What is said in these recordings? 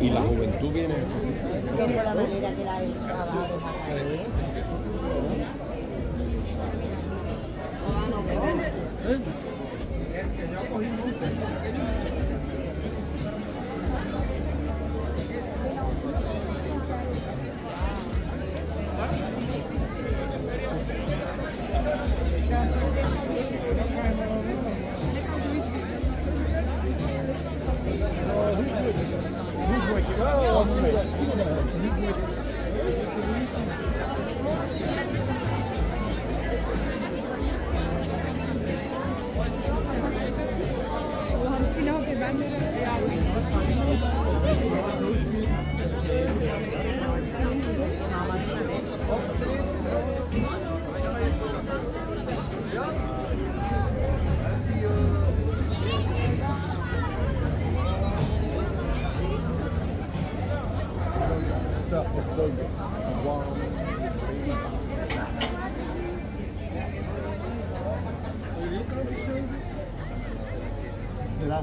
Y la juventud viene. La manera que la de là.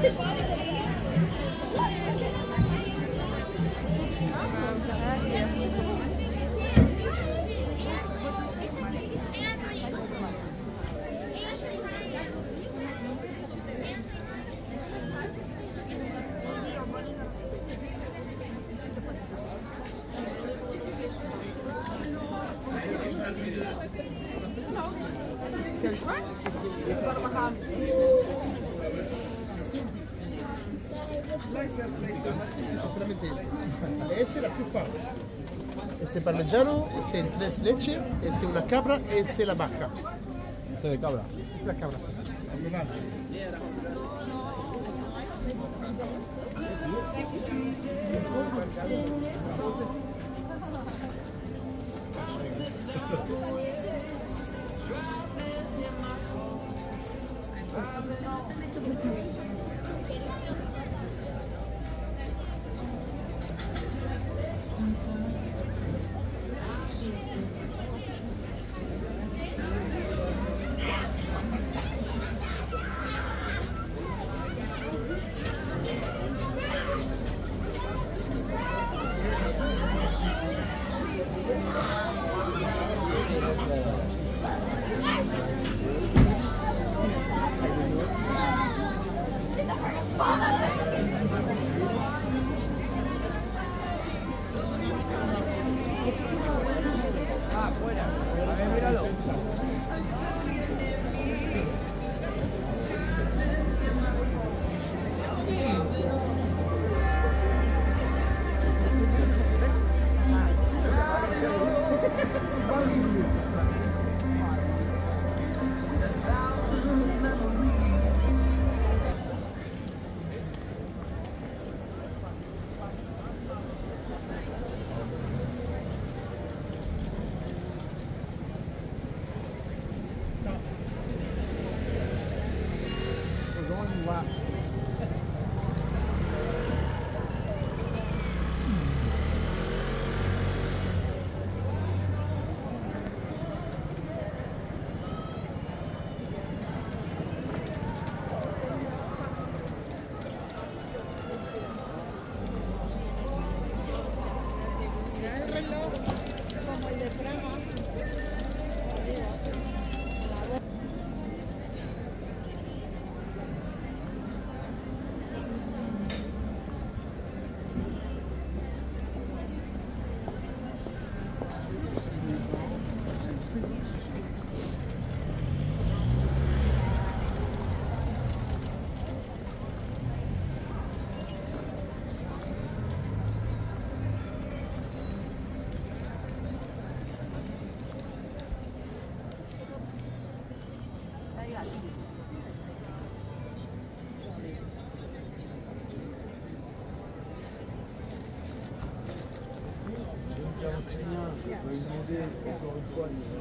Kijk maar. Is het gaan? Sì, sono solamente este. Essa è la più facile. Este è parmigiano, este è in tres leche, este è una capra e este è la vacca. Este è la capra? Questa è la capra, sì. Thank Palestinien, je peux lui demander encore une fois si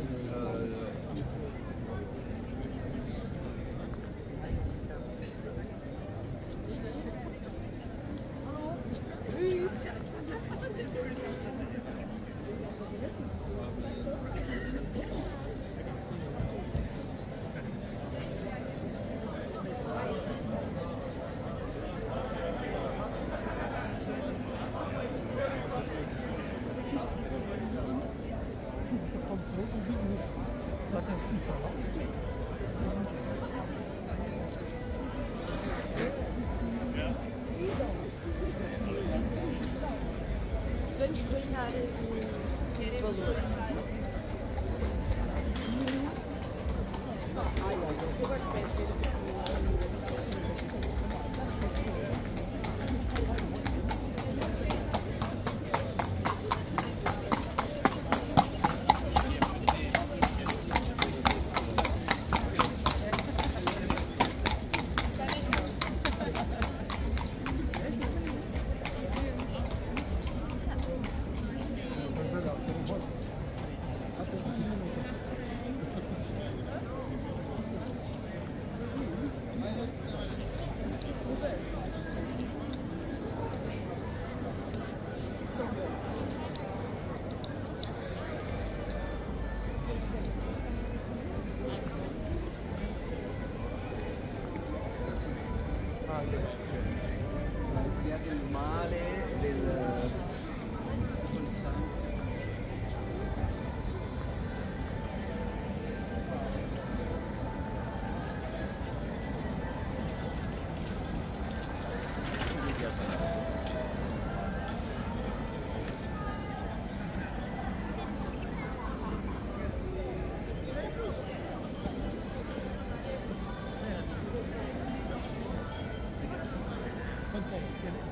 diferente.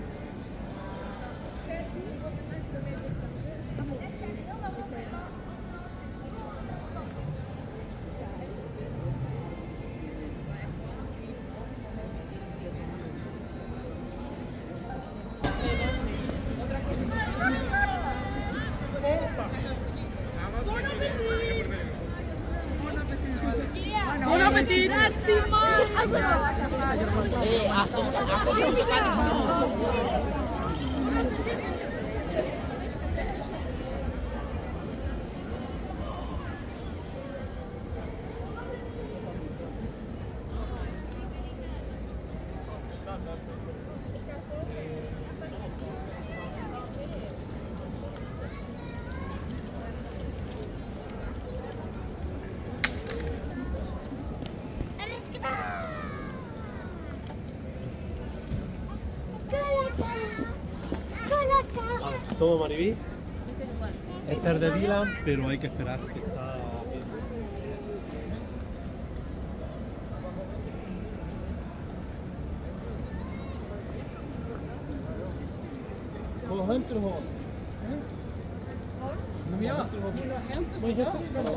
Eh, hasta hasta senza cani Toma Maribí. Esta es de Dylan, pero hay que esperar que está er alsjeblieft?